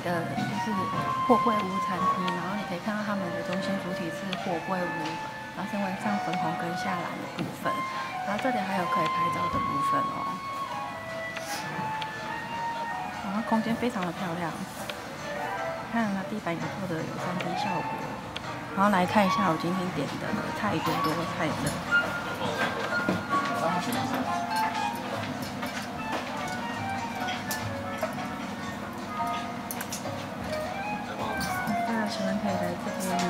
的就是货柜屋餐厅，然后你可以看到他们的中心主体是货柜屋，然后是会上粉红跟下蓝的部分，然后这里还有可以拍照的部分哦，然后空间非常的漂亮，看那地板也做的有三 D 效果，然后来看一下我今天点的菜多多菜的。大家可以来这边。